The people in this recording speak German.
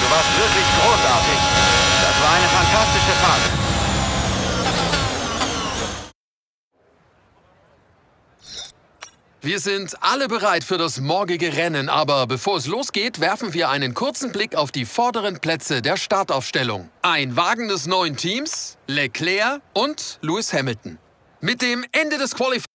Du warst wirklich großartig. Das war eine fantastische Fahrt. Wir sind alle bereit für das morgige Rennen, aber bevor es losgeht, werfen wir einen kurzen Blick auf die vorderen Plätze der Startaufstellung. Ein Wagen des neuen Teams, Leclerc und Lewis Hamilton. Mit dem Ende des Qualifiers.